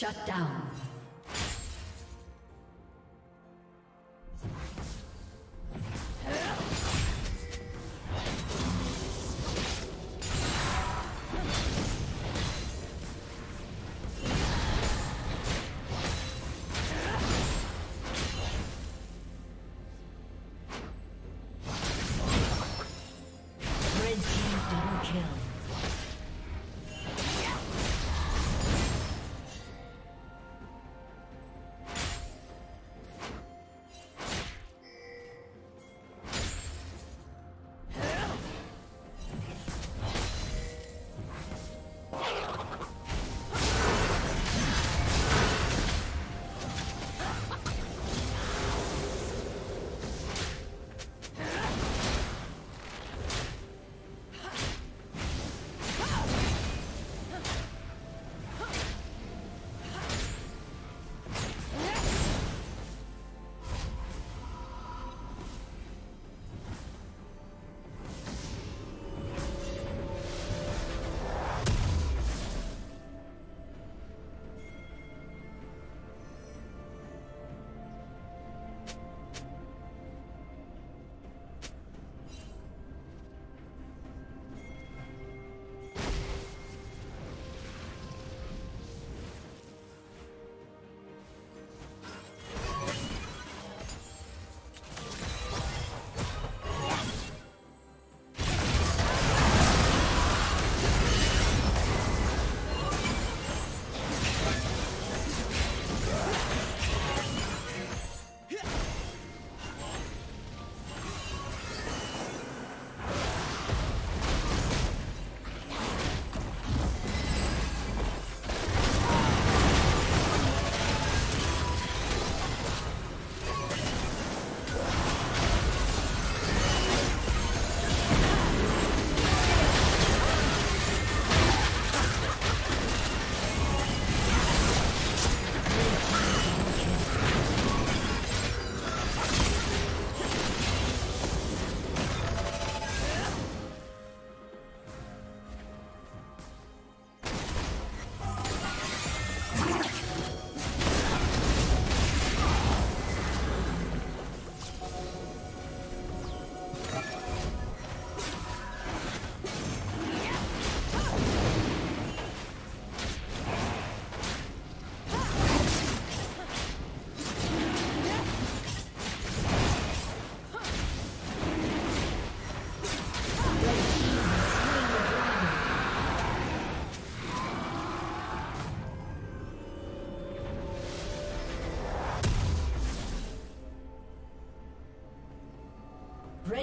Shut down.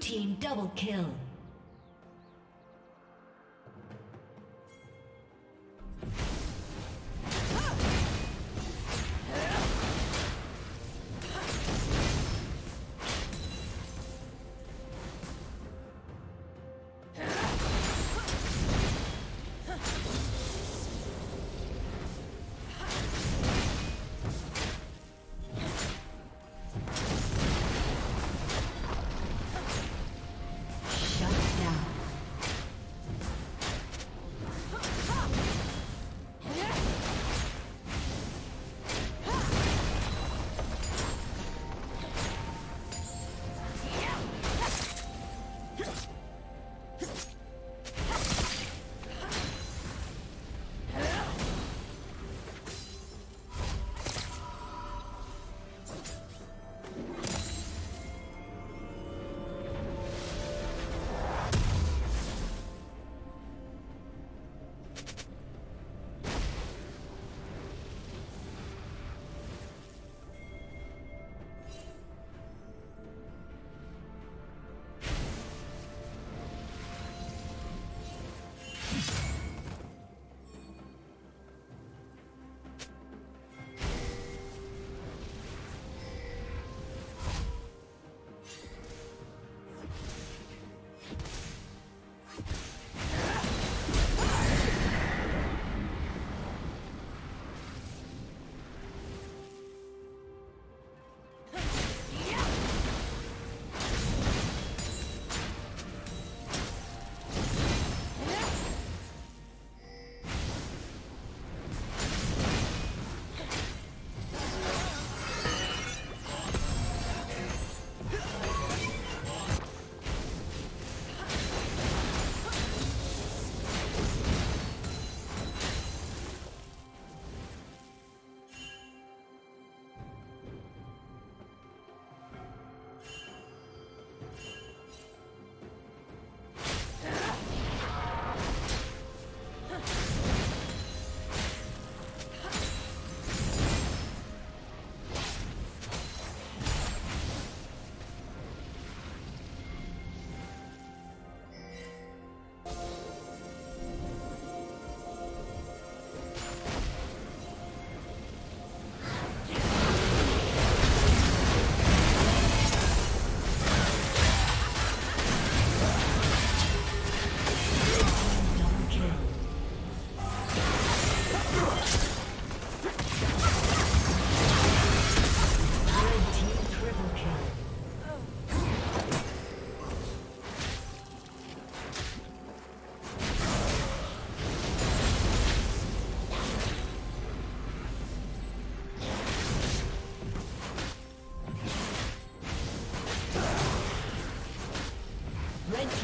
Team double kill.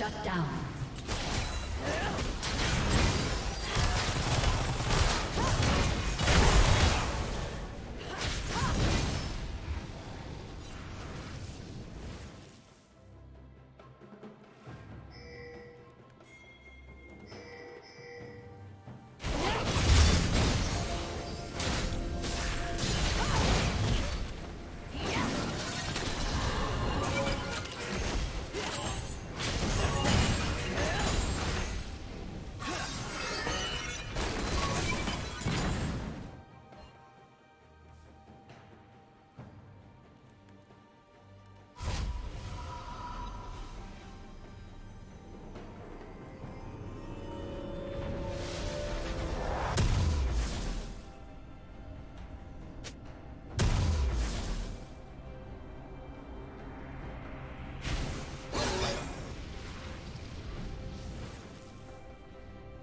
Shut down.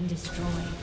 Been destroyed.